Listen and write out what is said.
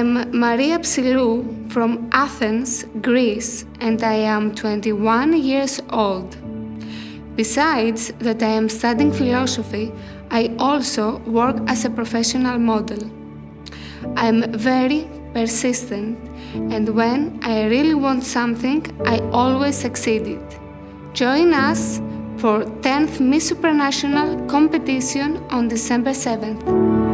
I'm Maria Psilou from Athens, Greece, and I am 21 years old. Besides that I am studying philosophy, I also work as a professional model. I'm very persistent, and when I really want something, I always succeed it. Join us for 10th Miss Supranational competition on December 7th.